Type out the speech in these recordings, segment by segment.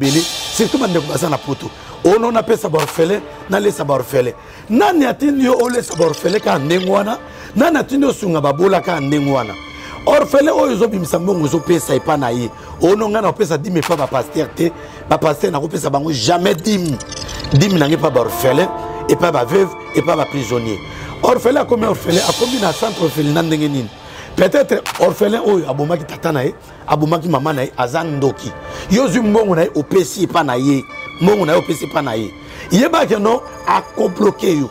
ebele surtout bandeko baza na poto ono napesa baorfele nalesa baorfele nani atindi yo olesa baorfele kaka ndenge wana nani atindi osunga babola kaka ndenge wana orfele oyo ezobimisa mbongo ezopesa epa na ye ono ngai nakopesa dime epa bapaster te bapaster nakopesa bango jamais dime dime na ngai epa baorfele epa baveuve epa baprisonnier orfele akomi orfele akomi na centre orfele na ndenge nini peut-être orphelin oyo abomaki tata na ye abomaki mama na ye aza ndoki yo ozwi mbongo na ye opesi epa na ye mbongo na ye opesi epa na ye yeba ke no akobloke yo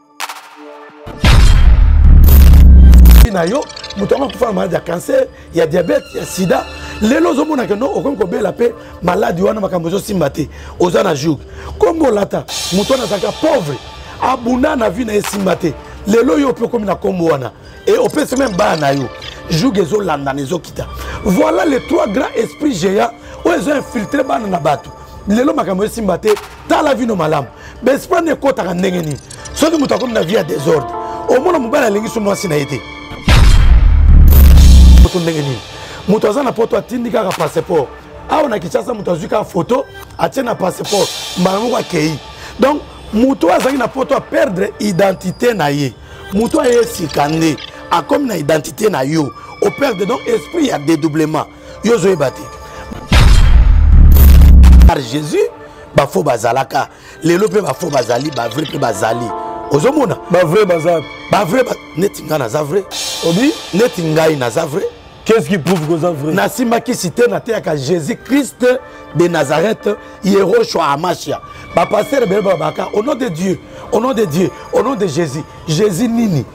na yo moto yango akufa na maladi ya cancer ya diabete ya sida lelo ozomona ke no okomi kobela mpe maladi wana makambo ezosimba te oza na joug kombo olata moto wana azalaka pauvre abunda na vie na ye simba te lelo yo mpe okomi na kombo wana e opesi meme bana na yo joug ezolandana ezokita voilà les trois grands esprits géants oyo ezo infiltre bana na bato lelo makambo esimba te tala vino malamu baespagne ekotaka ndenge nini soki moto akomi na vie ya desordre omona mobali alingisi mwasi na ye te poto ndenge nini moto aza na poto atindi kaka passeport awa na kinshasa moto azwi kaka foto atie na passeport mbala moko akei donc moto oyo azalaki na poto aperdre identité na ye moto aye sika nde akomi na identité na yo operde donc esprit ya dédoublement yo ozoyeba te par jésus bafo bazalaka lelo mpe bafo bazali bavrai mpe bazali ozomona bavrai baza bavrai neti ngai naza vrai obi neti ngai naza vrai qu'est-ce qui prouve koza vrai nasimbaki site nateyaka jésus christ de nazareth yehoshua amashia bapaster bele babaka au nom de dieu au nom de dieu au nom de jésus jesus nini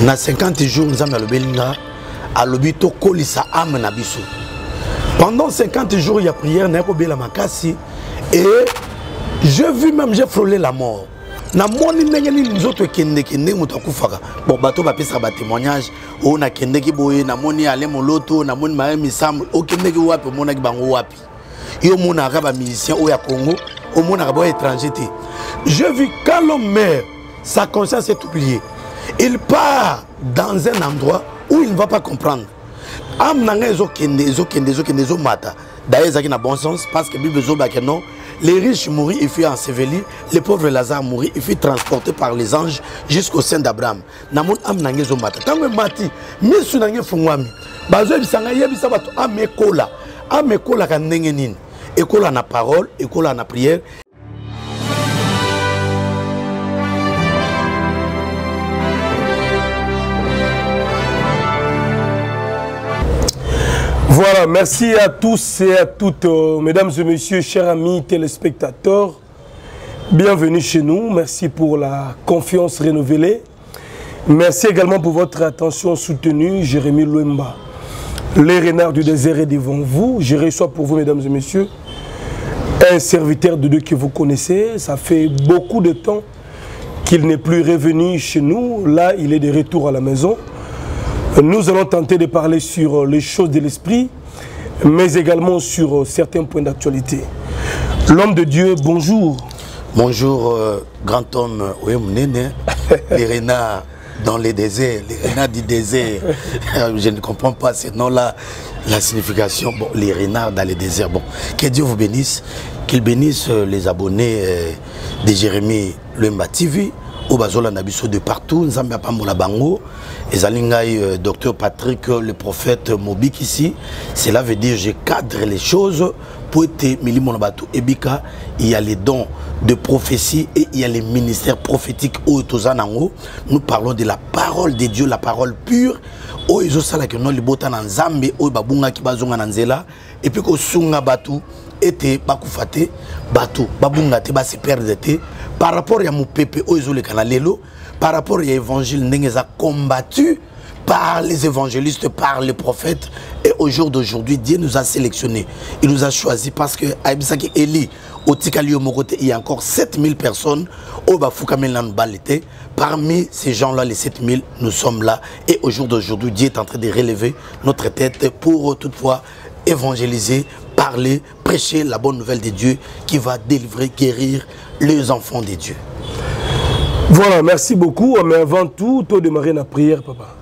na 50 jours nzambe alobeli nga alobi tokolisa ame na biso pendant 50 jours ya prière naye kobela makasi et je vu même j'ai frôlé la mort namoni ndenge nini nzoto ekendeke ndenge moto akufaka bon bato bapesaka batémoignage oyo oh, nakendeki boye namoni ale moloto namoni maye misambo okendeki wapi omonaki bango wapi yo omonaka ba musicien oyo ya congo omonaka boya étranger te je vu quand l'homme meurt sa conscience est oubliée il part dans un endroit où il ne va pas comprendre ame na ngai ezokende ezokende ezokende ezomata d'ailleurs ezalaki na bon sens parce que bible ezobake non les riches mourit il fut enseveli les pauvres lazare mourit il fut transporté par les anges jusqu'au sein d'abraham namoni ame na ngai ezomata ntango emati misu na ngai efungwami bazoyebisa ngai yebisa bato ame ekola ame ekolaka ndenge nini ekola na parole ekola na priere Voilà, merci à tous et à toutes, euh, mesdames et messieurs, chers amis téléspectateurs. Bienvenue chez nous, merci pour la confiance renouvelée. Merci également pour votre attention soutenue, Jérémy Louemba. Les renards du désert est devant vous. Je reçois pour vous, mesdames et messieurs, un serviteur de Dieu que vous connaissez. Ça fait beaucoup de temps qu'il n'est plus revenu chez nous. Là, il est de retour à la maison. Nous allons tenter de parler sur euh, les choses de l'esprit, mais également sur euh, certains points d'actualité. L'homme de Dieu, bonjour. Bonjour, euh, grand homme les renards dans les déserts, les renards du désert. Je ne comprends pas ce nom-là, la signification, bon, les renards dans les déserts. Bon, que Dieu vous bénisse, qu'il bénisse les abonnés de Jérémy Lemba TV oyo bazolanda biso de partout nzambe apambola bango ezali ngai euh, docteur patrick le prophète mobikisi cela veut dire je cadre les choses mpo ete milimo na bato ebika il y a les dons de prophétie et il y a les ministères prophétiques oyo toza nango nous parlons de la parole de dieu la parole pure oyo ezosala kino libota na nzambe oyo babungaki bazonga na nzela epuis kosunga bato ete bakufa te bato babunga te base perdre te par rapport ya mopepe oyo ezoleka na lelo par rapport ya évangile ndenge eza combattu par les évangélistes, par les prophètes. Et au jour d'aujourd'hui, Dieu nous a sélectionnés. Il nous a choisis parce que Aïbisaki Eli, au Tikalio Mokote, il y a encore 7000 personnes au Bafoukamel Nanbalete. Parmi ces gens-là, les 7000, nous sommes là. Et au jour d'aujourd'hui, Dieu est en train de relever notre tête pour toutefois évangéliser, parler, prêcher la bonne nouvelle de Dieu qui va délivrer, guérir les enfants de Dieu. Voilà, merci beaucoup. Hein, mais avant tout, toi démarrer la prière, papa.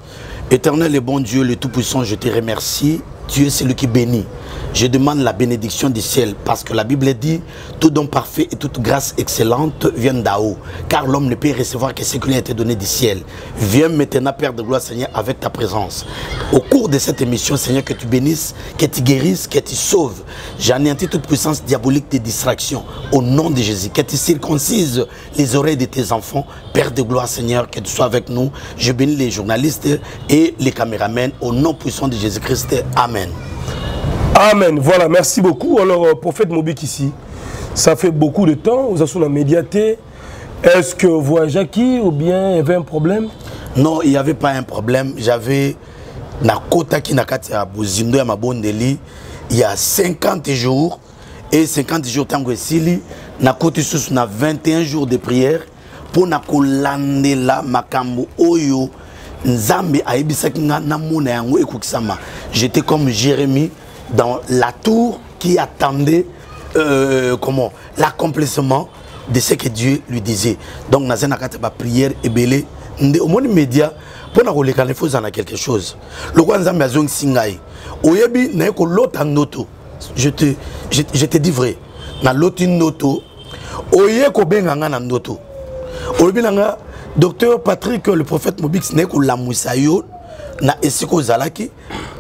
Éternel et bon Dieu, le Tout-Puissant, je te remercie. Dieu, c'est lui qui bénit je demande la bénédiction du ciel parce que la Bible dit tout don parfait et toute grâce excellente viennent d'en car l'homme ne peut recevoir que ce qui lui a été donné du ciel. Viens maintenant, Père de gloire, Seigneur, avec ta présence. Au cours de cette émission, Seigneur, que tu bénisses, que tu guérisses, que tu sauves. J'anéantis toute puissance diabolique des distractions au nom de Jésus. Que tu circoncises les oreilles de tes enfants. Père de gloire, Seigneur, que tu sois avec nous. Je bénis les journalistes et les caméramens au nom puissant de Jésus-Christ. Amen. Amen. Voilà, merci beaucoup. Alors, euh, prophète Mobik ici, ça fait beaucoup de temps, vous êtes sur la médiaté. Est-ce que vous voyez Jackie ou bien il y avait un problème Non, il n'y avait pas un problème. J'avais na kota qui na ya bozindo il y a 50 jours et 50 jours tango esili na koti sous na 21 jours de prière pour na kolandela makambo oyo nzambe ayebisaki nga namona yango ekokisama j'étais comme jérémie dans la tour qui attendait euh, comment l'accomplissement de ce que dieu lui disait donc naza na kati ya baprière ebele nde omoni média mpo na kolekana ifo ozala na quelque chose lokola nzambe azongisi ngai oyebi naye kolota ndoto je te, je, je te dis vrai naloti ndoto oye kobenga nga na ndoto olobi na nga docteur patrick le prophète mobix naye kolamwisa yo na esika ozalaki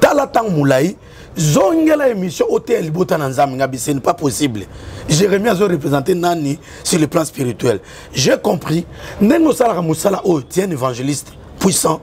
tala ntango molai zongela émission oteya libota na nzambe ngabi ce n'est pas possible jérémie azo représente nani sur le plan spirituel j'ai compris ndenge osalaka mosala oyo tien évangéliste puissant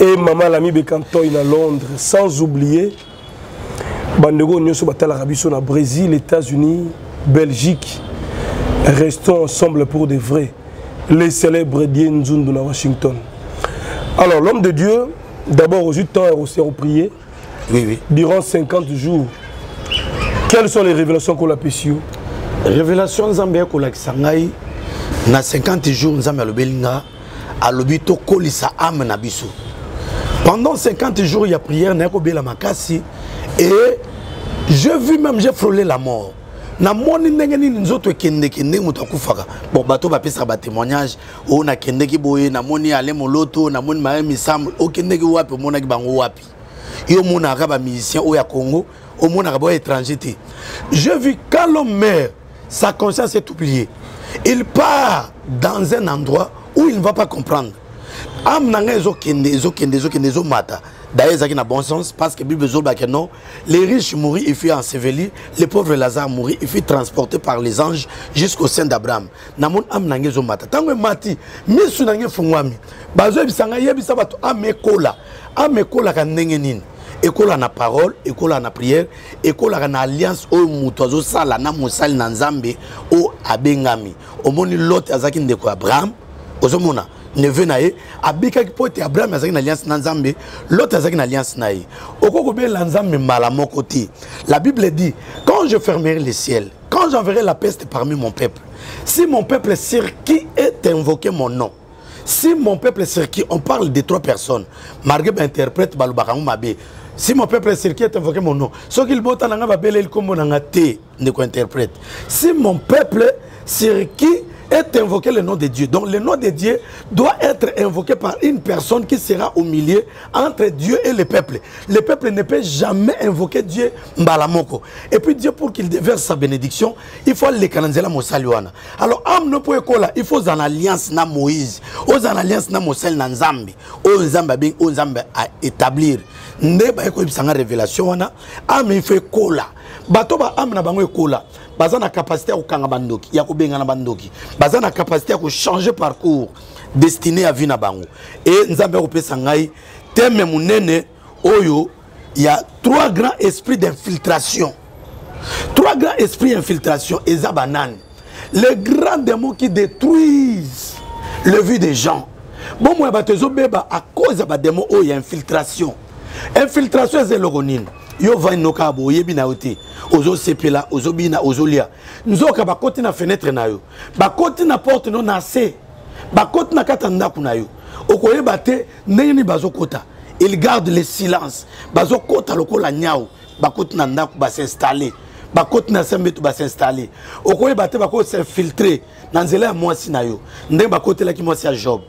et mama lami bekantoy na londres sans oublier bandeko oyo nyonso batalaka biso na brésil états-unis belgique restons ensemble pour de vrai les célèbres die nzundu na washington alors l'homme de dieu d'abord ozwi temps ya kosero prier oui, oui. durant 50 jours quelles sont les révélations kolapesi yo révélation nzambe ya kolakisa ngai na 50 jours nzambe alobeli nga alobi tokolisa ame na biso pendant 50 jours ya prière naye kobela makasi et je vu même j'ai frôlé la mort namoni ndenge nini nzoto ekendeke ndenge moto akufaka bon bato bapesaka batémoignage oyo oh, nakendeki boye namoni ale moloto namoni maye misamble okendeki oh, wapi omonaki bango wapi yo omonaka bamusicien oyo ya congo omonaka baoyo étranger te je vu kalo mare sa conscience est oubliée il part dans un endroit où il ne va pas comprendre ame na ngai ezokende ezokende ezokende ezomata d'ailleurs ezalaki na bon sens parce que bible ezolobaka non les riches mourit il fut enseveli le pauvre lazare mourit il fut transporté par les anges jusqu'au sein d'abraham namoni ame na ngai ezomata ntango emati misu na ngai efungwami bazoyebisa ngai yebisa bato ame ekola ame ekolaka ndenge nini ekola na parole ekola na prière ekolaka na alliance oyo moto azosala na mosali na nzambe oyo abengami omoni lote azalaki ndeko ya abraham ozomona neveu na ye abikaki mpo ete abraham azalaki na alliance na nzambe lote azalaki na alliance na ye okoki kobelela nzambe mbala moko te la bible dit quand je fermerai le ciel quand j'enverrai la peste parmi mon peuple si mon peuple sur qui est invoqué mon nom si mon peuple sur qui on parle de trois personnes malgré interprète balobaka ngo mabe si mon peuple est circuit est invoqué mon nom ce qu'il bota nanga babeleli kombo nanga te ndeko interprète si mon peuple circuit est invoqué le nom de Dieu. Donc le nom de Dieu doit être invoqué par une personne qui sera au milieu entre Dieu et le peuple. Le peuple ne peut jamais invoquer Dieu Mbalamoko. Et puis Dieu, pour qu'il déverse sa bénédiction, il faut aleka na nzela mosali wana alors ame no mpo ekola il faut ozala na alliance na moïse ozala na alliance na mosali na nzambe oyo nzambe abengi oyo nzambe aétablir nde baye koyebisa nga révélation wana ame il faut ekola bato ba ame na bango ekola baza na capacité ya kokanga bandoki ya kobengana bandoki baza na capacité ya kochanger parcours destiné ya vie na bango e nzambe akopesa ngai teme monene oyo ya trois grands esprits d'infiltration trois grands esprits infiltration eza banani le grand démon qui détruise le vue des gens bomoi ya bato ezobeba à cause ya bademo oyo ya infiltration infiltration eza eloko nini yo vani nokaa bo oyebi na yo te ozosepela ozobina ozolia nzoka bakoti na fenetre na yo bakoti na porte no na se bakoti na kati ya ndako na yo okoyeba te ndenge nini bazokota il garde le silence bazokota lokola nyau bakoti na ndako basinstalle bakoti na se mbeto basinstalle okoyeba te bakoki s'infiltre na nzela ya mwasi na yo ndenge bakotelaki mwasi ya job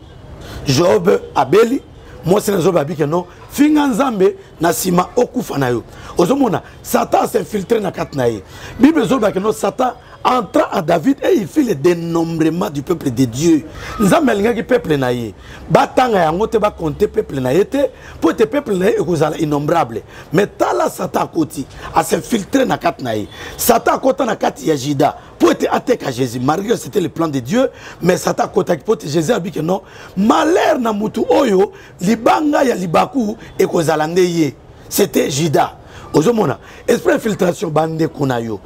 job abeli mwasi na zoba abike no finga nzambe na nsima okufa na yo ozomona satan s'infiltre na kati na ye bible ezolobake no satan entrant à david et il fit le dénombrement du peuple de dieu nzambe alingaki peuple na ye batanga yango te bakonte peuple na ye te mpo ete peuple na ye ekozala innombrable mais tala satan akoti asinfiltre na kati na ye satan akota na kati ya juda mpo ete ateka jésus malgré c'était le plan de dieu mais satan akotaki mpo ete jésus abike non malheur na motu oyo libanga ya libaku ekozala nde ye c'était judas ozomona esprit infiltration bandeko na yo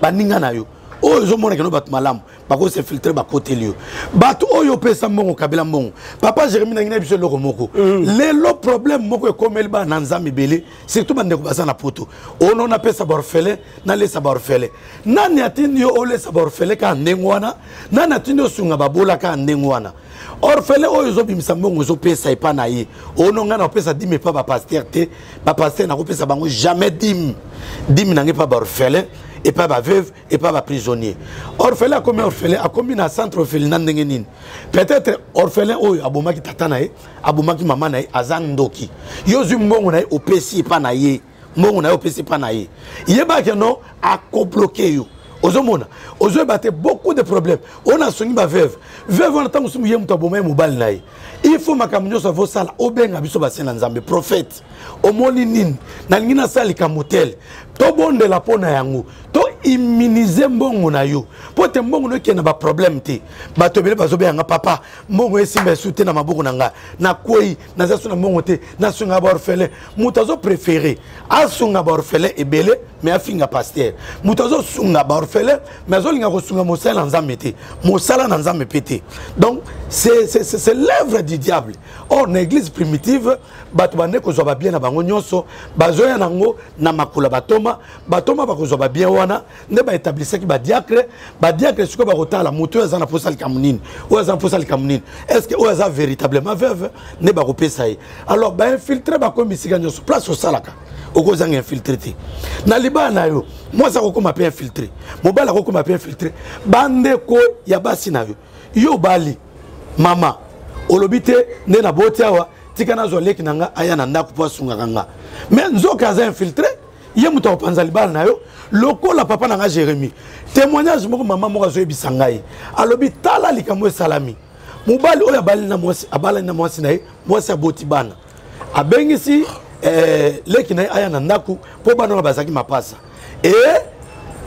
baninga na yo oyo ozomona kino bato malamu bakoki se filtre bakoteli yo bato oyo opesa mbongo kabila mbongo papa jérémi nangi na biso eloko moko mm. lelo problème moko ekomeli bana na nzambe ebele surtout bandeko baza na poto ono napesa baorphelin nalesa baorphelin nani atindi yo olesa baorphelin kaka ndenge wana nani atindi osunga babola kaka ndenge wana orfele oyo ezobimisa mbongo ezopesa epa na ye ono ngai nakopesa dime epa bapaster te bapaster nakopesa bango jamais dime dime na ngai epa baorfele epa baveuve epa baprisonnier orfele akomi orfele akomi na centre orfele na ndenge nini peut-être orfele oyo abomaki tata na ye abomaki mama na ye aza ndoki yo ozwi mbongo na ye opesi epa na ye mbongo na yo opesi epa na ye yeba ke non akobloke yo ozomona ozoyeba te beaucoup de problème oyo nasungi baveuve veuve wana ntango sumu ye moto aboma ye mobali na ye il faut makambo nyonso avosala obenga biso base na nzambe prophète omoni nini nalingi nasala likambo tele tobondela mpo na yango to immunize mbongo na yo mpo te mbongo na yo ekende na baproblème te bato ebele bazobeya nga papa mbongo esimba esu te na maboko na nga nakwei naza so na mbongo te nasunga baorphelin moto azopréféré asunga baorphelin ebele mais afinga paster moto azosunga baorphelin mais azolinga kosunga mosala na nzambe te mosala na nzambe mpe te donc c'est l'œuvre du diable or na église primitive bato bande kozwa babien na bango nyonso bazoya na yango na makula batoma batoma bakozwa babien wana nde baetablisaki badiacre badiacre sikoyo bakotala moto oyo aza na mposa likambo nini oyo aza na mposa likambo nini est ce que oyo aza véritablement veuve nde bakopesa ye alors bainfiltre bakomi bisika nyonso place osalaka okozanga infiltre te na libala na yo mwasi akokoma mpe infiltre mobali akokoma mpe infiltre bandeko ya basi na yo yo obali mama olobi te nde naboti awa tika nazwa leki na nga aya na ndako mpo asungaka nga me nzoka aza infiltre ye moto akopanza libala na yo lokola papa na ngai jérémi témoignage moko mama moko azoyebisa ngai alobi tala likambo esalami mobali oyo abalani na mwasi abalani na mwasi na ye mwasi aboti bana abengisi eh, leki na ye aya na ndako mpo bana wana bazalaki mapasa e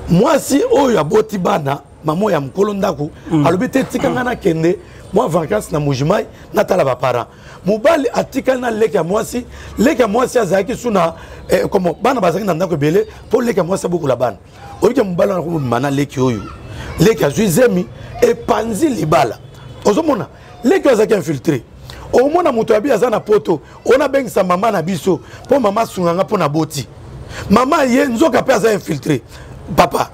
mwasi oyo aboti bana mama ya mokolo ndako mm. alobi te tika ngai nakende mwa vacance na mujimai natala baparent mobali atikali na leki ya mwasi leki ya mwasi azalaki su na eh, komo bana bazalaki na ndako ebele mpo leki ya mwasi abokola bana oyike mobali wana komobima na leki oyo leki azwi zemi epanzi libala ozomona leki oyo azalaki infiltre omona moto ya bi aza na poto ona abengisa mama na biso mpo mama asunga nga mpo na boti mama ye nzoka mpe aza infiltre papa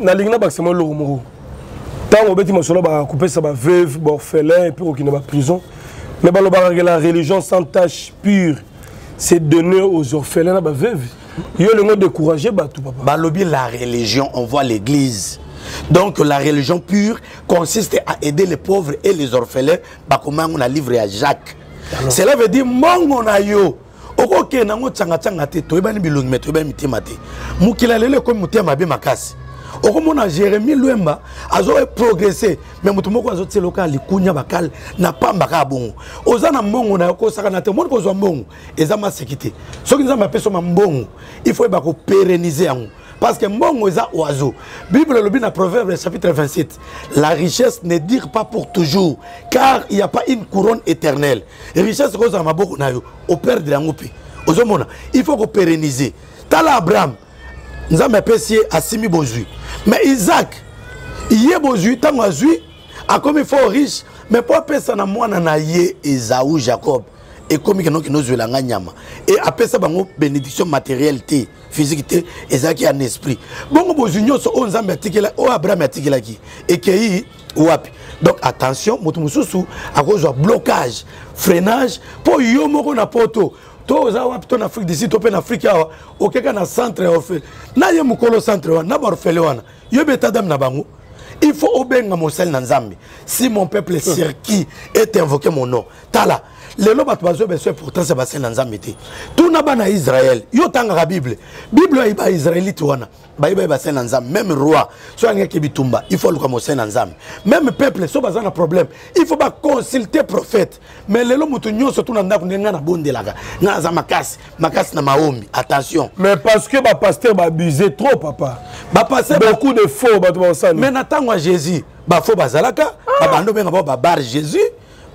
nalingi nabakisa mwa eloko moko ntango obeti masolo bakopesa baveuve baorphelin epuis kokende baprison mais balobaka ke la religion sans tache pure c'est donné aux orphelins na baveuve yo olingi odécourage bato papa balobi la religion on voit l'église donc la religion pure consiste à aider les pauvres et les orphelins bakoma yango na livre ya jacques cela veut dire mbongo na yo okokende nango cangacanga te toyebani bilongi me toyebani mitema te mokili ya lelo ekomi motema mabe makasi okomona jérémi lwemba azoprogresse me moto moko azotielaka likunya bakale na pamba kaka bongo oza na mbongo na yo kosakana te omoni kozwa mbongo eza maseki te soki nzambe apesi ma mbongo il faut yeba kopérenise yango parce que mbongo eza oiseau bible elobi na proverbe chapitre 27 la richesse ne dire pas pour toujours car il n'y a pas une couronne éternelle richesse ekozala na maboko na yo operdre yango mpe ozomona il faut kopéreniser tala abraham nzambe apesi ye asimbi bozwi mais isaac ye bozwi ntango azwi akomi fort riche mais mpo apesa na mwana na ye ezau jacob ekomi keno kino ozwela ngai nyama e apesa bango bénédiction matérielle te physique te ezalaki en esprit bongo bozwi nyonso oyo nzambe atikela oyo abraham atikelaki ekei wapi donc attention moto mosusu akozwa blocage freinage mpo yo moko na poto to oza wapi to na afrique du sud to mpe na afrique awa okeka na centre ya orfele na ye mokolo centre wana na baorfele wana yo mpe etadame na bango il faut obenga mosali na nzambe si mon peuple sur qui est invoqué mon nom tala lelo bato bazwi beso importance ya basali na nzambe te tuna bana ya israele yo otangaka bible bible ya baisraelite wana bayeba ye basai na nzambe meme roi soki angaki bitumba il faut aluka mosai na nzambe meme peuple so baza na problème il faut baconsulte prophète mais lelo moto nyonso tuna ndako ndenge ngai nabondelaka ngai naza makasi makasi na maombi attention mais parce que bapaster baabuse trop papa bapaster beaucoup de faux bato baosani mais na ntango ya jésus bafaux bazalaka ah. babanda obenga bao babare jésus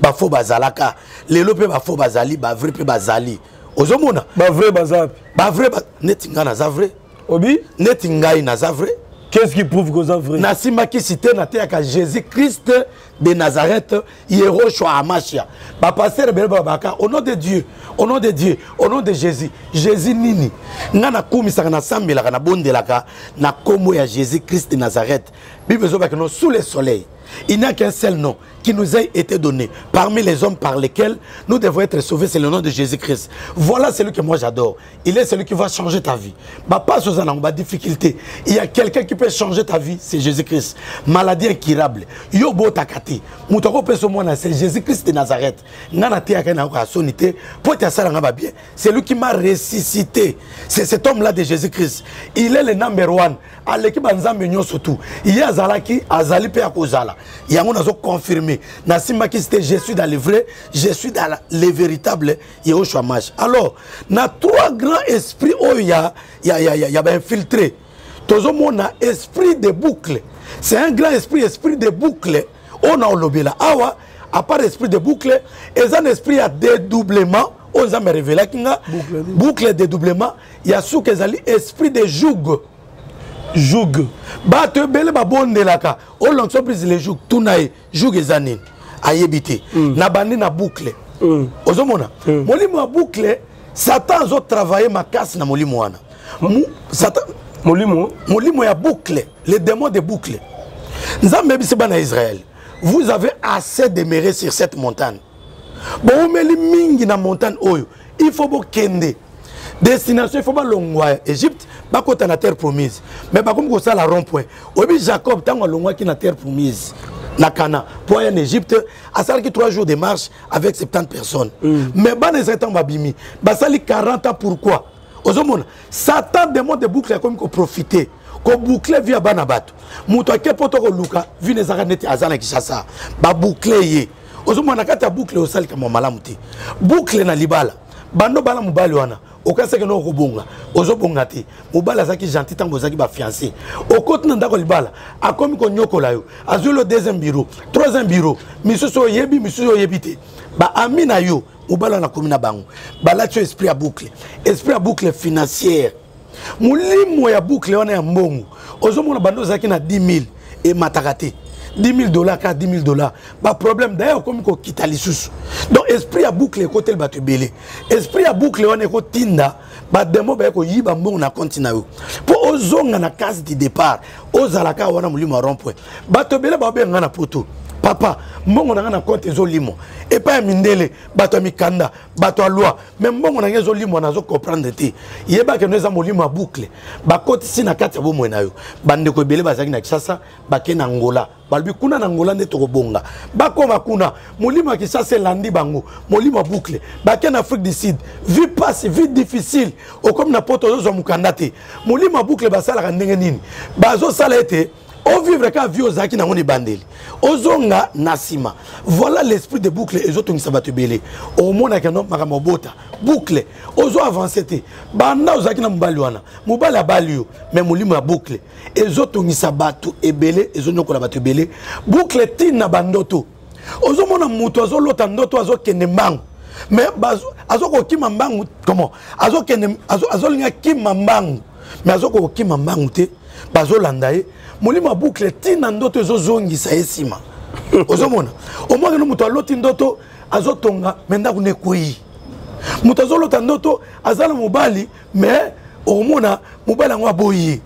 bafaux bazalaka lelo mpe bafaux bazali bavrai mpe bazali ozomona bavrai baza bavrai neti ngai naza vrai obi neti ngai naza vrai qu'est-ce qui prouve koza vrai nasimbaki site nateyaka jésus christ de nazareth yeroshua amashia bapastere bele babaka au nom de dieu au nom de dieu au nom de jésus jésus nini ngai nakumisaka nasambelaka nabondelaka na nkombo ya jésus christ de nazareth bible ezobaki no sous le soleil Il n'y a qu'un seul nom qui nous a été donné parmi les hommes par lesquels nous devons être sauvés, c'est le nom de Jésus-Christ. Voilà celui que moi j'adore. il est celui qui va changer ta vie bapasi oza nango badifficulté il y a quelqu'un qui peut changer ta vie c'est jésus christ maladie incurable yo obotaka te moto akopesa omwana c'est jésus christ de nazareth ngai nateyaka nayokaa soni te mpo ete asala ngai babien c'est lui qui m'a ressuscité c'est cet homme là de jésus christ il est le number one aleki banzambe nyonso tu ye azalaki azali mpe akozala yango nazo confirme nasimbaki site je suis dans le vrai je suis dans le véritable yehoshua mash alors na trois grands esprit oyo ya, ya, ya, ya, ya bainfiltre tozomona esprit de boucle c'est un grand esprit esprit de boucle oyo na olobela awa apart esprit de boucle eza na esprit ya dédoublement oyo nzambe arevelaki nga boucle dédoublement ya suka ezali esprit de jougue jougue bato ebele babondelaka olonso prise le jougue tuna ye jour eza nini ayebi te mm. na bandi na boucle mm. ozomona mm. molimo ya boucle satan azotravaille makasi na molimo wana mm. satan molimo molimo ya boucle le démon de boucle nzambe ayebisi bana israel vous avez assez demeuré sur cette montagne boumeli mingi na montagne oyo il faut bokende destination il faut balongwa ya egypte bakota na terre promise mais bakomi kosala rond point oyebi jacob ntango alongwaki na terre promise na cana mpo aya na egypte asalaki 3 jours de marche avec 70 personnes mm. mais bana ezali ntango babimi basali 40 ans pourquoi ozomona satan demon de boucle akomi koprofite koboucle vie ya bana bato moto ake mpo to koluka vie na ezaka neti aza na kinshasa baboucle ye ozomona na kati ya boucle osalikama malamu te boucle na libala bando bala mobali wana okaseke noko kobonga ozobonga te mobali azalaki gentil ntango ozalaki bafiance okoti na ndako libala akomi konyokola yo azwi lo deuxième bureau troisième bureau misusu oyebi misusu oyebi te baami na yo mobali wana akomi na bango balati yo esprit ya boucle esprit ya boucle financière molimo ya boucle wana ya mbongo ozomona banda ozalaki na 10 000 emataka te 10 000 dollars kaka 10 000 dollars baproblème d'ailleurs okomi kokita lisusu donc esprit ya boucle ekoteli bato ebele esprit ya boucle wana ekotinda bademo baye koyiba mbongo na konti na yo mpo ozonga na case du départ ozalaka wana molimo ya rond point bato ebele baobenga ngai na poto papa mbongo na ngai na konte ezolimwa epai ya mindele bato ya mikanda bato ya loi me mbongo na ngai ezolimwa nazo comprendre te yeba keno eza molimo ya boucle bakotisi na kati ya bomoi na yo bandeko ebele bazalaki na kisasa bake na ngola balobi kuna na ngola nde tokobonga bakoma kuna molimo ya kisasa elandi bango molimo ya boucle bake na afrique du sud vie pasi vie difficile okomi na poto ozozwa mokanda te molimo ya boucle basalaka ndenge nini bazosala ete ovivre kaka vie ozalaki nango na ebandeli ozonga na nsima voilà l'esprit de boucle ezotungisa bato ebele omonaka yano makambo obota boucle ozo avance te banda ozalaki na mobali wana mobali abali yo mai molimo ya boucle ezotungisa bato ebele ezonyokola bato ebele boucle tine na bandoto ozomona moto azolota ndoto azokende mbango mais azokokima mbangu comment azolinga kima mbangu mais azo kokima mbangu te bazolanda ye molimo ya boucle ntina ndoto ezozongisa ye nsima ozomona omwaki no moto aloti ndoto azotonga me ndako na ekwei moto azolota ndoto aza na mobali me okomona mobali yango aboyi ye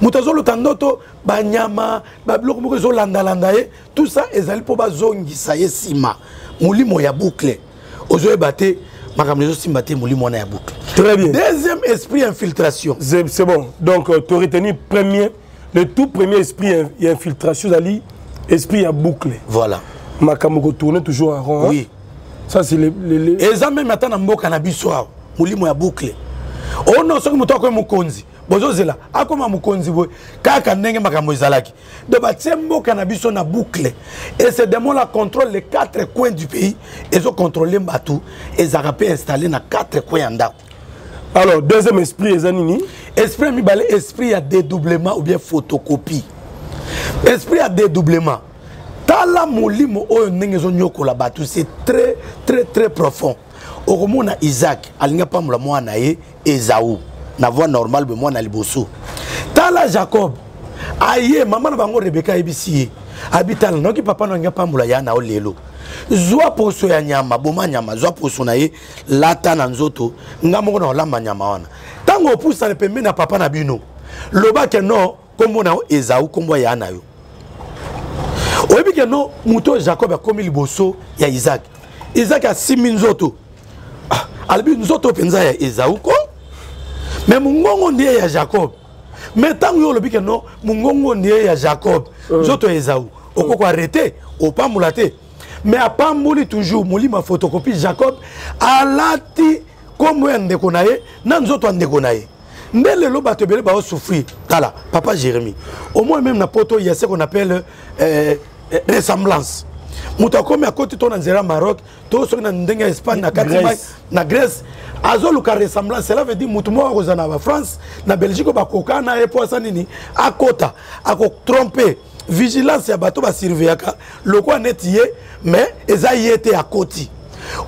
moto azolota ndoto banyama babiloko moko ezolandalanda ye tout ça ezali mpo bazongisa ye nsima molimo ya boucle ozoyeba te makambo ezosimba te molimo wana ya butu très bien deuxième esprit infiltration c'est bon donc euh, toreteni premier le tout premier esprit ya infiltration ezali esprit ya boucle voilà makambo kotourne toujours en rond oui ça c'est le, le, le... eza meme ata na mboka na biso awa molimo ya boucle ono oh soki moto akoye mokonzi bozozela akoma mokonzi boye kaka ndenge makambo ezalaki do batie mboka na biso na boucle et se demon la contrôle les quatre coins du pays ezocontrôle bato ezalaka mpe installé na quatre coins ya ndako alors deuxième esprit eza nini esprit ya mibale esprit ya dédoublement ou bien photocopie esprit ya dédoublement tala molimo oyo ndenge ezonyokola bato c'est très très très profond okomona isaac alingi apambola mwana na ye ezau na voix normal be mwana liboso tala jacob aye mama na bango rebeka ayebisi ye abitala noki papa nange apambola ya na yo lelo zwa poso ya nyama boma nyama zwa poso na ye lata na nzoto nga moko na kolamba nyama wana ntango opusana pembeni na papa na bino lobake no kombo na yo ezau kombo ya na yo oyebi ke no moto oyo jacob akomi liboso ya isak isak asimbi nzoto ah, alobi nzoto mpenza ya ezau ko me mongongo ndiye ya jacob me ntango yo olobi ke no mongongo ndiye ya jacob euh. nzoto ya ezau okoki arrete opambola te me apamboli toujours molimo ya photocopie jacob alati nkombo ya ndeko na ye na nzoto ya ndeko na ye nde lelo bato ebele bao souffrir tala papa jérémie au moins même na poto il y a ce qu'on appelle euh, euh ressemblance moto akomi akoti to na nzela ya maroc to soki na ndenge ya espagne na kati mai na grèce azoluka ressemblance cela veut dire moto moko akozala na bafrance na belgique oyo bakokana ye mpo asa nini akota akotrompe vigilance ya bato basurveillaka lokola neti ye mais eza ye te akoti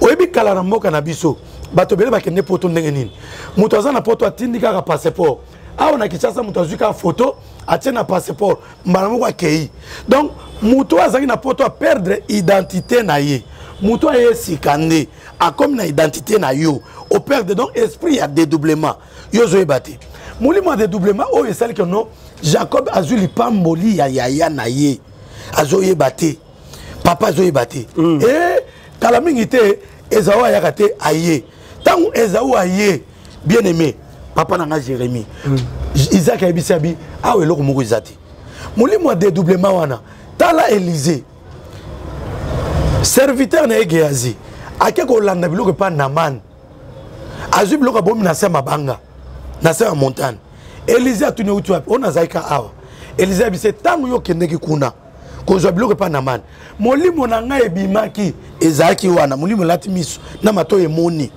oyebi kala na mboka na biso bato ebele bakende poto ndenge nini moto aza na poto atindi kaka passeport awa na kinshasa moto azwi kaka foto atie na passeport mbala moko akei donc moto oyo azalaki na poto aperdre identité na ye moto aye sika nde akomi na identité na yo operde donc esprit ya dédoublement yo ozoyeba te molimo ya dedoublement oyo esali keno jacob azwi lipamboli ya yaya na ye azoyeba te papa azoyeba te mm. e eh, kala mingi te ezau ayaka te aye ntango ezau aye bien aimé papa na ngai jérémi mm. isaac ayebisi ya bi awa eloko moko eza te molimo ya dedoublement wana tala élysée serviteur na ye geazi ake kolanda biloko epai namane azwi biloko abomi na se ya mabanga na se ya montagne elize atuni euti wapi oyo nazalaki ka awa elize yabi se ntango yo okendeki kuna kozwa biloko epai na mani molimo na ngai ebimaki ezalaki wana molimo elati miso na mato emoni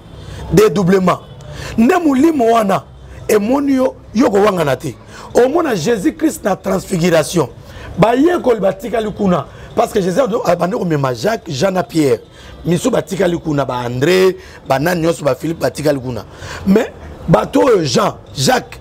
dedoublement nde molimo wana emoni yo yo kowangana te omona jésus christ na transfiguration bayekoli batikali kuna parce que jésus abandi komema jacques jean na pierre misu batikali kuna ba andré banani nyonso ba philippe batikali kuna mais bato oyo jean jacques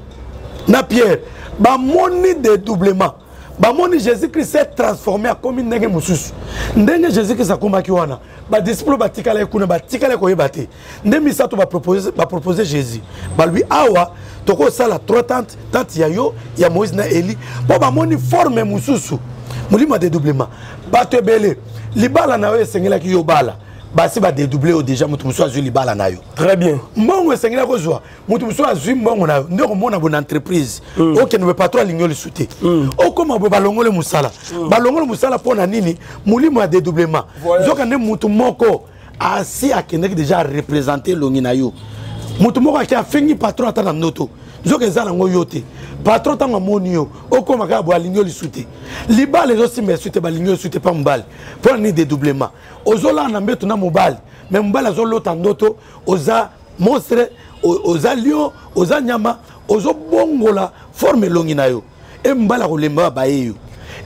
na pierre bamoni dédoublement bamoni jésus christ est transformé akomi ndenge mosusu ndenge jésus christ akomaki wana badisiple batikalaki kuna batikalaki koyeba te nde misato bapropose jésus balui awa tokosala trois tante tante ya yo ya moïse na eli mpo bamoni forme mosusu molimo ya dedoublement bato ebele libala na yo esengelaki yo bala basi badedouble yo déjà moto mosusu azwi libala na yo très bien mbongo esengeli akozwa moto mosusu azwi mbongo na yo nde okomona bona entreprise mm. okende boye patron alingi yo lisu te mm. okoma boye balongoli mosala mm. balongoli mosala mpo na nini molimo ya dedoublement nzoka nde moto moko asi ah, akendaki deja arepresente elongi na yo moto moko ake afengi patron ata na mnoto nzoka eza nango yo te patron ntango amoni yo okoma kaka boye alingi yo lisu te libala ezosimba esu te balingi yo esu te mpa mobali mpo na nini dedoublement ozolala na mbeto na mobali me mobali azolota ndoto oza monstre oza lion oza nyama ozobongola forme elongi na yo e mobali akolemba baye yo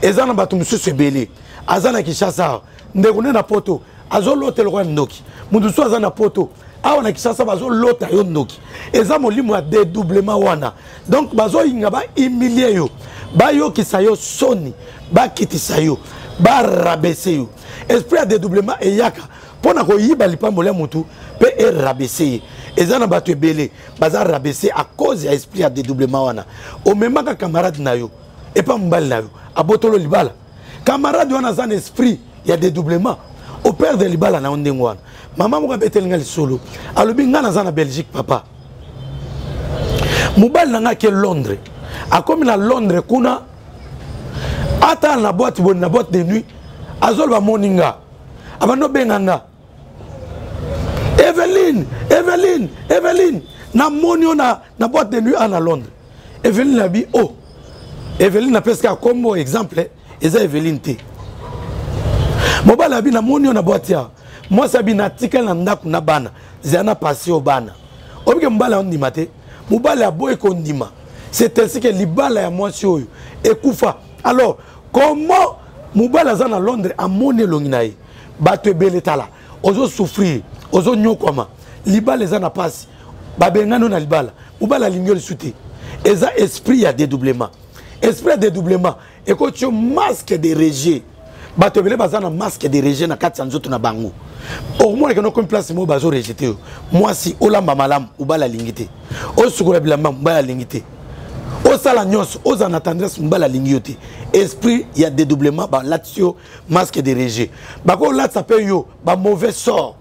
eza na bato mosusu ebele aza na kinshasa ndeko nde na poto azolota eloko ya ndoki moto mosusu aza na poto awa na kisasa bazolota yo ndoki eza molimo ya dedoublement wana donc bazoyinga bahumilie yo bayokisa yo soni bakitisa yo barabese yo esprit ya dedoublement eyaka mpo na koyiba lipamboli ya motu mpe erabese ye eza na bato ebele baza rabese a cause ya esprit ya dedoublement wana omemaka camarade na yo epa mobali na yo abotolo libala camarade wana aza na esprit ya dédoublement operdre libala na yo ndenge wana mama moko abeteli ngai lisolo alobi ngai naza na belgique papa mobali na ngai ake londres akomi na londres kuna atala na boite boni na boite de nuit azoloba moni nga abandi obenga nga eveline eveline eveline namoni yo na, na boîte de nuit ana londres eveline abi o oh. eveline napesaki ya kombo exemple eza eveline te mobali abi namoni yo na boîte ya mwasi abi natikali na ndako na bana zela na pasi yo bana obike mobali andima te mobali aboyi kondima c'est ainsi que libala ya mwasi oyo ekufa alors comment mobali aza na londres amoni elongi na ye bato ebele tala ozo souffrir ozo nyokwama libala eza na pasi babengani yo na libala mobala alingi yo lisu te eza esprit ya dédoublement esprit ya dédoublement ekoti yo masque de rejet bato ebele baza na masque de rejet na kati ya nzoto na bango okomonaka no komi place moko bazo rejete yo mwasi olamba malamu mobali alingi te osukola bilamba mobali alingi te osala nyonso ozala na tendresse mobali alingi yo te esprit ya dédoublement balatisi yo masque de rejet bakolatisa mpe yo ba mauvais sort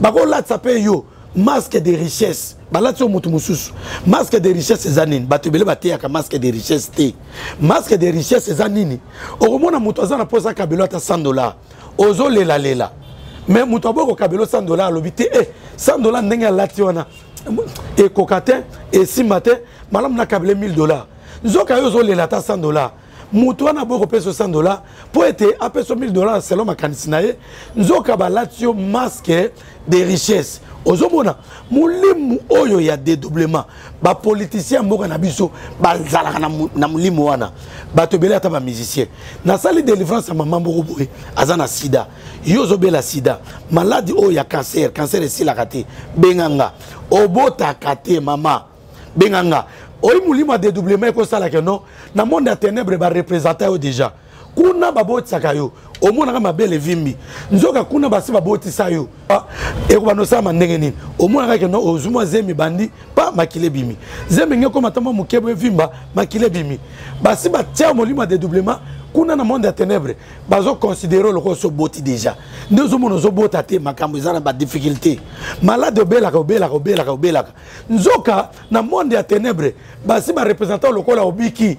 bakolatisa mpe yo masque de richesse balati yo moto mosusu masque de richesse eza nini bato ebele bateyaka masque de richesse te masque de richesse eza nini okomona moto aza na mposa kabelo ata 100 dollar ozolelalela mais moto aboyi kokabelo 100 dollar alobi te e eh, 100 dollar ndenge alati wana ekoka te esimba te malamu nakabele 1000 dollar nzoka yo ozolela ata 100 dollar moto wana boyi kopesa 100 dollar mpo ete apesa 1000 dollar selon makanisi na ye nzoka balati yo masque de richesse ozomona molimo oyo ya dédoublement bapoliticien ya mboka na biso bazalaka na molimo wana bato ebele ata bamusicien nasali délivrance ya mama moko boye aza na sida yo ozobela sida maladi oyo ya cancer cancer esilaka te benganga obotaka te mama benga nga oyi molimo ya dédoublement ekosala ke non na monde ya ténèbre barepresenta yo déjà kuna babotisaka yo omonaka mabele evimbi nzoka kuna basi babotisa yo ah, ekobanda osalama ndenge nini omonaka ke non ozwi mwa zemi bandi pa makila ebimi zemi nge ekoma ta mwa mokebo evimba makila ebimi basi batia molimo ya dédoublement kuna na monde ya ténèbre bazoconsidere lokola osoboti déjà nde ozomona ozobota te makambo eza na badifficulté malade obelaka obelaka obelaka obelaka nzoka na monde ya ténèbre basi ba représentant lokola obiki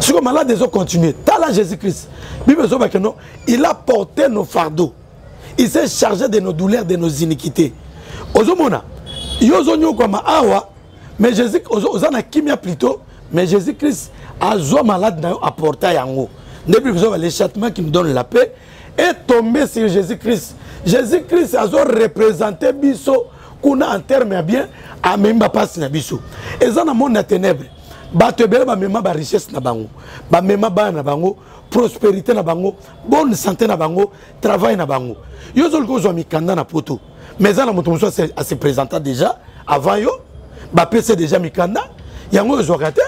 siko malade ezo continuer tala jésus christ bible ezoba que non il a porté nos fardeaux il s'est chargé de nos douleurs de nos iniquités ozomona yo ozonyokwama awa mais jésus oza na kimia plutôt mais jésus christ azwa malade na yo aporta yango nde bible ezoba le châtiment qui nous donne la paix est tombé sur jésus christ jésus christ azo représente biso kuna en terme ya bien amemi bapasi na biso eza na monde ya ténèbre bato ebele bamema barichesse na bango bamema bana na bango prospérité na bango bonne santé na bango travail na bango yo ozolika ozwa mikanda na poto mais eza na moto mosusu ase présenta déjà avant yo bapesi déjà mikanda yango oyo ozwaka te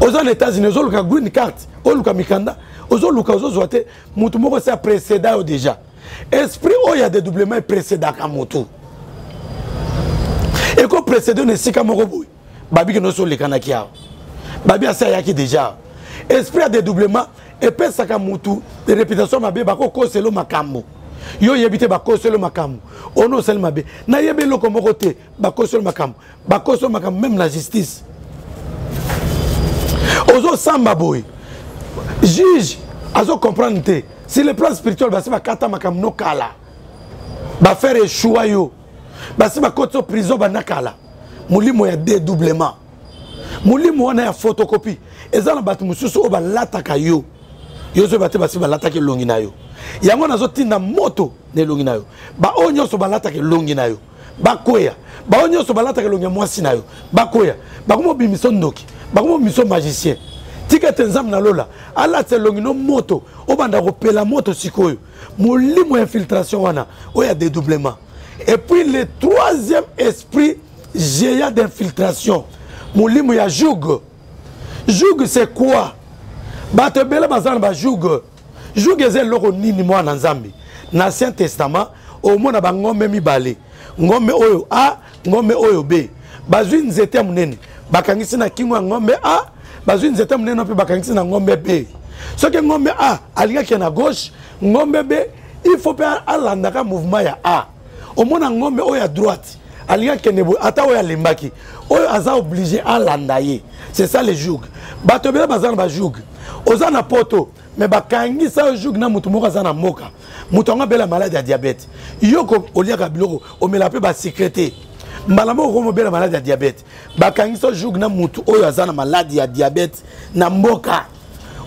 oza na états-unis ozoluka green carte oluka mikanda ozoluka ozozwa te moto moko ase aprécéda yo déjà esprit oyo ya dedoublement eprecedaka motu eko precede na esika moko boye babiki nyonso olekanaki awa babi asi ayaki deja esprit ya dedoublement epesaka motu reputation mabe bakokoselo makambo yo oyebi te bakoselo makambo ono osali mabe nayebi eloko moko te bakosolo makambo bakosolo makambo meme na justice ozosamba boye juge azo comprendre te si le plan spirituel basi bakata makambo no kala bafere eshua yo basi bakoti o prison banda kala molimo ya dédoublement molimo wana ya photocopie eza na bato mosusu oyo balataka yo yo ozoyeba te basi balataka elongi na yo yango nazotinda moto na elongi na yo baoyo nyonso balataka elongi na yo bakweya baoyo nyonso balataka elongi ya mwasi na yo bakweya bakoma obimiso ndoki bakoma obimiso magicien tika ete nzambe na lola alatisa elongi no moto obanda kopela moto sikoyo molimo ya infiltration wana oyo ya dédoublement et puis le troisième esprit géant d'infiltration molimo ya jougue jougue c'est quoi bato ebele baza na bajougue jour eza eloko nini mwana nzambe na ancien testament omona bangombe mibale ngombe oyo a ngombe oyo b bazwi nzete ya monene bakangisi na kingo ya ngombe a bazwi nzete ya monene mpe bakangisi na ngombe b soki ngombe a alingaki na gauche ngombe b il faut mpe alandaka mouvement ya a omona ngombe oyo ya droite alingi akende boye ata oyo alembaki oyo aza oblige alanda ye c'est ça le joug bato ebele baza na bajoug oza na poto me bakangisa yo joug na moto moko aza na mboka moto yango abela maladi ya diabete yoko oliaka biloko omela mpe basecrete mbala moko okomobela maladi ya diabete bakangisa joug na motu oyo aza na maladi ya diabete na mboka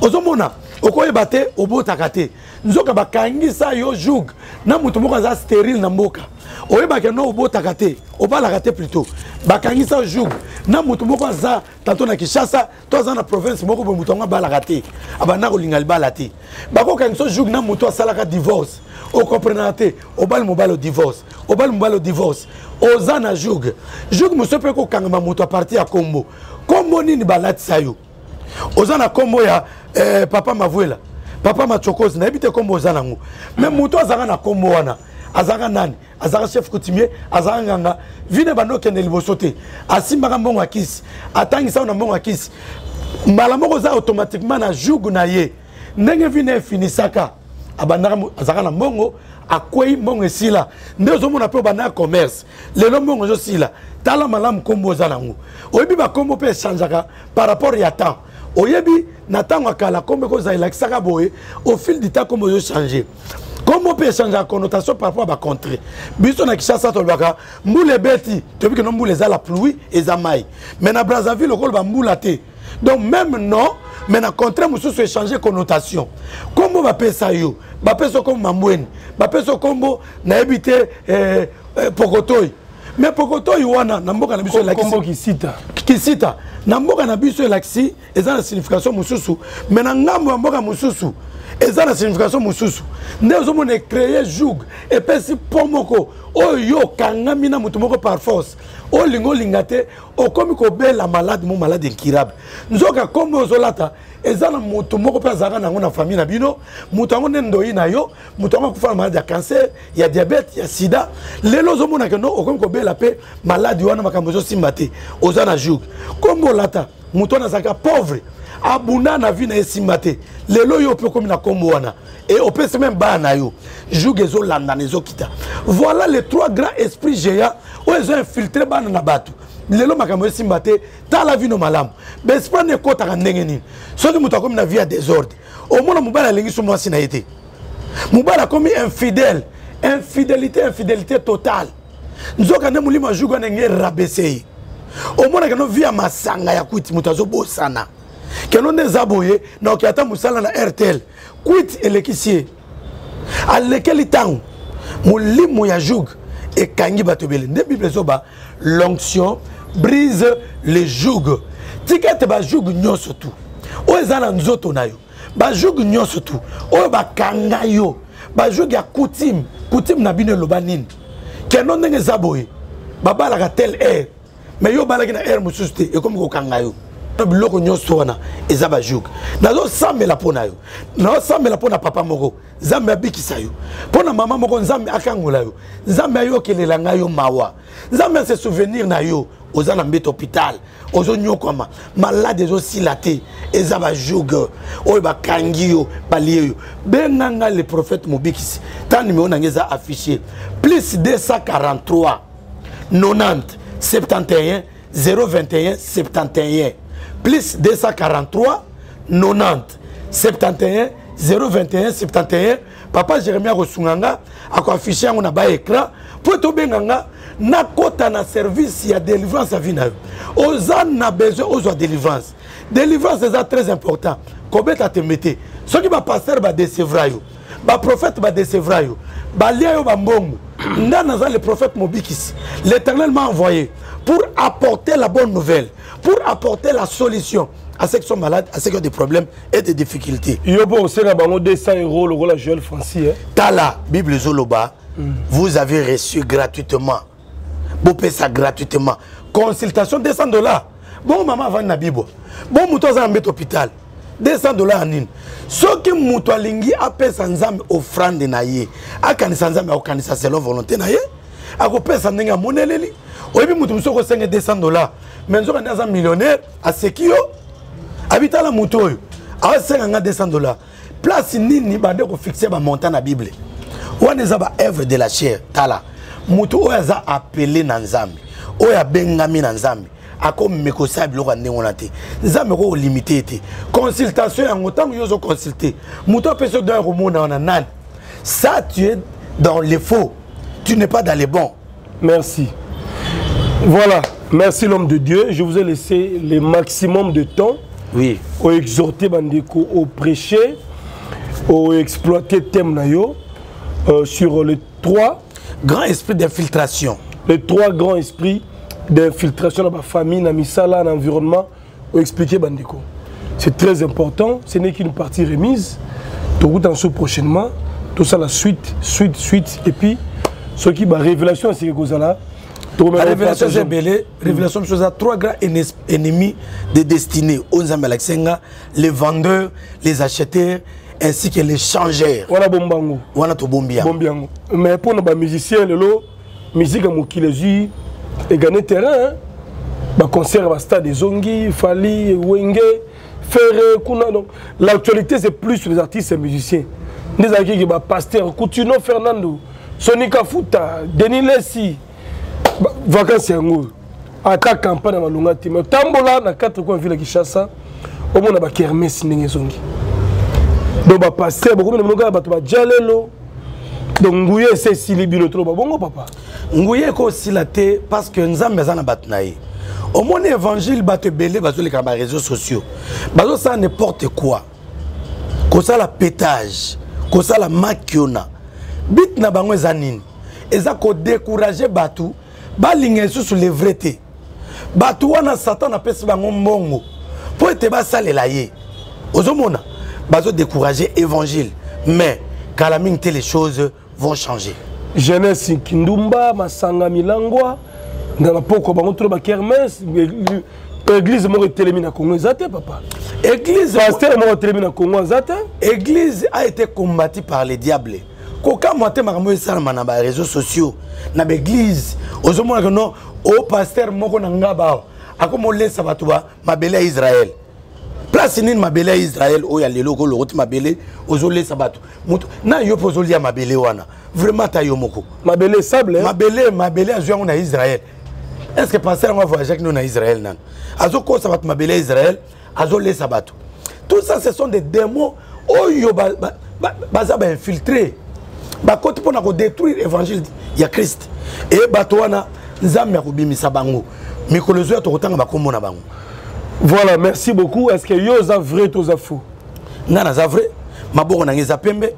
ozomona okoyeba te obotaka te nzoka bakangisa yo joug na motu moko aza sterile na mboka oyebaka no obotaka te obalaka te plutot bakangisa yo joug na motu moko aza tato na kinshasa to aza na province moko boye moto yango abalaka te abanda kolinga libala te bakokangisa jour na moto asalaka divorce okomprenaka te obali mobali odivorce obali mobali odivorce oza na joug joug mosusu mpe kokangama moto aparti ya nkombo nkombo nini balatisa yo oza na nkombo ya eh, papa mavuela papa machokosi nayebi te nkombo oza nango me moto azalaka na nkombo wana azalaka nani azalaka chef coutumier azalaka nganga vine bando okende liboso te asimbaka mbongo ya kisi atangisaka na mbongo ya kisi mbala moko oza automatiquement na joug na ye ndenge vine efinisaka abandaka azalaka na mbongo akwei mbongo esila nde ozomona mpe obandaka commerce lelo mbongo ezosila tala malamu nkombo oza nango oyebi bankombo mpe echangeaka par rapport ya temps oyebi na ntango ya kala nkombo ekozala elakisaka boye au fil du temps nkombo ezochange nkombo mpe echange ya connotation par rapport ya bacontre biso na kinshasa tolobaka mbula ebeti toyebi keno mbula eza la pluie eza mai mais na brazzaville okoloba mbula te donc même non mais na contrat mosusu echange connotation nkombo bapesa yo bapesa okombo mambweni bapesa okombo nayebi te eh, eh, pokotoi me pokotoi wana na mboka na biso elakisita kisita na mboka na biso elakisi eza na signification mosusu me na ngambo ya mboka mosusu eza na signification mosusu nde ozomona ecreye joug epesi po moko oyo yo okangami na moto moko par force olinga olinga te okomi kobela malade mo malade incurable nzoka nkombo ozolata eza na moto moko mpe azalaka na yango na famille na bino moto yango nde ndoyi na yo moto yango akufa na maladi ya cancer ya diabete ya sida lelo ozomona keno okomi kobela mpe maladi wana makambo ezosimba te oza na joug kombo olata moto wana azalaka pauvre abunda na vie na ye esimba te lelo yo mpe okomi na nkombo wana e opesi meme bana na yo joug ezolandana ezokita voilà les trois grands esprits géant oyo ezo infiltre bana na bato lelo makambo esimba te tala vino malamu baesprane ekotaka ndenge nini soki moto akomi na vie ya desordre omona mobali alingisi mwasi na ye te mobali akomi infidèle infidélité infidélité totale nzoka nde molimo ya jugu wana enge rabese ye omona keno vi ya masanga ya kwiti moto azobosana keno nde eza boye na oke ata mosala na rtl kwiti elekisi ye alekeli ntango molimo ya jugu ekangi bato ebele nde bible ezoba l'onction brise les jougs tika ete bajuge nyonso tu oyo eza na nzoto na yo bajuge nyonso tu oyo bakanga yo bajuge ya coutume coutume na bino eloba nini keno ndenge eza boye babalaka tel aire mais yo obalaki na aire mosusu te ekomi kokanga yo to biloko nyonso wana eza bajuge nazosambela mpo na yo nazosambela mpo na papa moko nzambe abikisa yo mpo na mama moko nzambe akangola yo nzambe ayokelela ngai yo mawa nzambe ase souvenir na yo oza na mbeto hôpital ozonyokwama malade ezosila te eza bajuge oyo bakangi yo balie yo benga ngai le prophète mobikisi ta numero na ngai eza affiché plus 243 90 71 021 71 plus 243 90 71 021 71 papa jérémie akosunga nga akoaffiche yango na ba écran mpo ete obenga nga nakota na service ya délivrance ya vie na yo oza na besoin ozwa délivrance délivrance eza très important kobeta tembe te soki bapasteur badesevra yo baprofete badesevra yo balia yo bambongo nga naza le prophète mobikisi l'éternel m'a envoyé pour apporter la bonne nouvelle pour apporter la solution à ceux qui sont malades, à ceux qui ont des problèmes et des difficultés. Yobo, c'est la bango 200 euros, le rôle Joël Francis. Hein? Tala, Bible Zoloba, mm. vous avez reçu gratuitement. Vous payez ça gratuitement. Consultation 200 dollars. Bon, maman, avant la Bible. Bon, mouton, ça en hôpital. 200 dollars nini soki moto alingi apesa nzambe ofrande na ye akanisa nzambe akokanisa selon volonté na ye akopesa ndenge amoni aleli oyebi moto mosusu okosenga 200 dollar mais nzoka nde aza millionnaire aseki yo abitala moto oyo asenga nga 200 dollar place nini bande kofixe bamontant na bible wana eza baœuvre de la chair tala moto oyo aza apele na nzambe oyo abengami na nzambe akomeme kosala biloko ya ndenge wana te nzambe oko kolimite ye te consultation yango ntango yo ozoconsulte moto apesi yo doya komona wana nani ça tu es dans le faux tu n'es pas dans le bon merci Voilà. Merci l'homme de Dieu. Je vous ai laissé le maximum de temps. Oui. Au exhorter Bandeko, au prêcher, au exploiter thème Nayo euh, sur les trois grands esprits d'infiltration. Les trois grands esprits d'infiltration dans ma famille, dans misala, dans l'environnement, o expliquer bandeko c'est très important ce n'est qu'une partie remise tokuta nso prochainement tosala suite suite suite et puis soki ba révélation aseke kozala révélation eza ebele révélation biso eza trois grands ennemis de destinée oyo nzambe alakisa nga les vendeurs les acheteurs ainsi que les changeurs wana bombango wana tobombi yango mais mpo na bamusicien lelo musique ya mokili ezwi egane terrain baconcert ya bastade ezongi fali wenge ferre kuna donc l'actualité c'est plus les artistes et musiciens nde ezalaki ke bapasteur coutuno fernando sonika futa denis lesi vacances yango oyo ata campagne ya malonga te mais otambola na quatre coin ville ya kinshasa omona bakermese ndenge ezongi donc bapaster bokomi na monoko ya bato bajalelo donc nguya esi esili bino toloba bongo papa nguya ekosila te parce que nzambe aza na bato na ye omoni évangile bato ebele bazoleka na baréseau sociaux bazosala n'importe quoi kosala pétage kosala makiona bit na bango eza nini eza kodécourage bato balinga lisusu le vrai te bato wana satan apesi bango mbongo mpo ete basalela ye ozomona bazodecourage évangile mais kala mingi te les choses vont changer jeunesse kindumba masanga milangwa na bapoko bango tolo bakermes église moko etelemi na congo eza te papa église pasteur moko atelemi na congo aza te église a été combattu par le diable kokamwa te makambo oyo esalama na bareseau sociaux na baeglise ozomonaka no o paster moko na ngaba awa akoma olesa bato ba mabele ya israel place nini mabele ya israel oyo ya lelo okoyo lokoti mabele ozolesa bato moto na yo mpe ozolia mabele wana vraiment ata yo moko mabele sable mabele mabele azwi yango na israel est ce que paster yango avoyagaki no na israel nano azokosa bato mabele ya israel azolesa bato tout ça ce sont des démons oyo baza bainfiltre bakoti mpo na kodétruire évangile ya krist eye bato wana nzambe akobimisa bango mikolo ezoya tokotanga bakombo na bango voilà merci beaucoup est ce que yo oza vrai to oza faux ngai naza vrai maboko na ngai eza pembe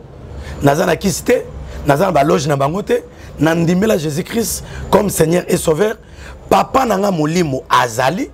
naza na kisi te naza na baloge na bango te nandimela jésus christ comme seigneur et sauveur papa na ngai molimo azali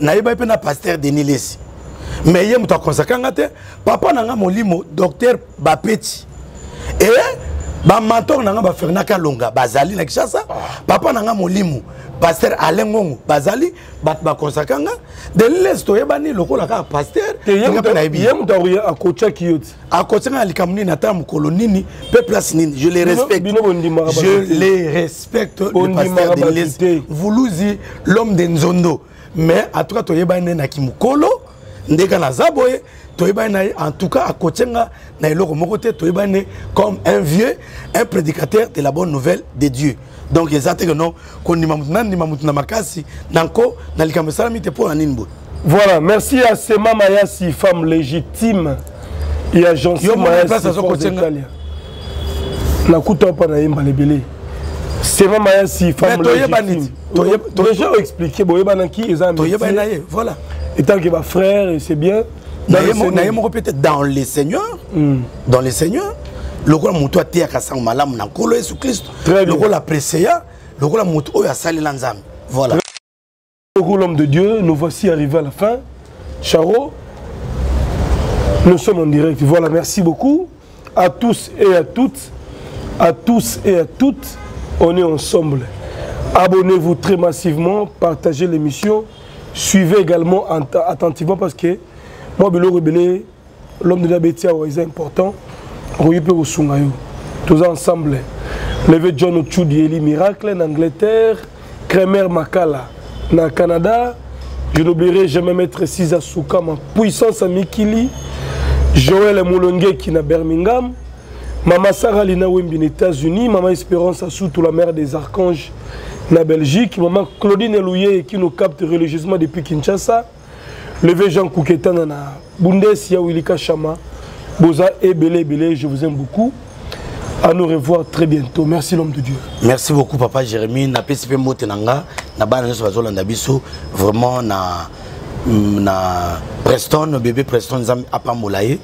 nayebaki mpe na pasteur denis lesi mais ye moto akonsaka nga te papa na nga molimo docteur bapeti e eh, bamantor na nga bafernand kalonga bazali na kinshasa papa na nga molimo pasteur alain ngongo bazali bato bakonsaka nga denis lesi toyebani lokola kaka pasteur ye moto akotyaki yo ti akosaka na likambo nini ata mokolo nini mpe place nini je le respecte je le respecte le pasteur de l'église vuluzi l'homme de nzondo mais en tout cas toyebani nde na kimokolo ndeka naza boye toyebani na ye en tout cas akotie nga na eloko moko te toyebani comme un vieux un prédicateur de la bonne nouvelle de dieu donc eza te que non kondima motu nandima motu na makasi na nko na likambo esalami te mpo na nini boye voilà merci ya sema mayasi femme légitime ya jansi mayasi nakuta opa na ye mbala ebele sema mayasi femme légitime déjà oexplike boyebanaki eza toyebani na ye voilà etant que bafrère et c'est bien na ye moko peut-être dans le seigneur hmm. dans le seigneur lokola motu ateyaka sango malamu na nkolo yesu kristo na le voilà l'homme de Dieu, nous voici arrivés à la fin. Charo, nous sommes en direct. Voilà, merci beaucoup à tous et à toutes. À tous et à toutes, on est ensemble. Abonnez-vous très massivement, partagez l'émission, suivez également attentivement parce que mwa biloko ebele l'homme de la beti awa eza important akoki mpe kosunga yo toza ensemble leve john ochudi eli miracle na angleterre kremer makala na canada je n'oublierai jamais maître siza sukama puissance ya mikili joel molongeki na birmingham mama sara lina wembi na états-unis mama espérance asutu la mère des archanges na belgique mama claudine elouye qui nous capte religieusement depuis kinshasa Le vieux Jean Kouketana na Bundes ya Wilika Shama. Boza ebele ebele, je vous aime beaucoup. À nous revoir très bientôt. Merci l'homme de Dieu. Merci beaucoup papa Jérémy. Na PCP Mote Nanga, na bana nyoso bazolanda biso vraiment na mm, na Preston, bébé Preston Nzambe apambola ye.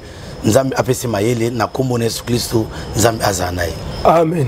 Nzambe apese mayele na kombo na Yesu Kristo, Nzambe azala na ye. Amen.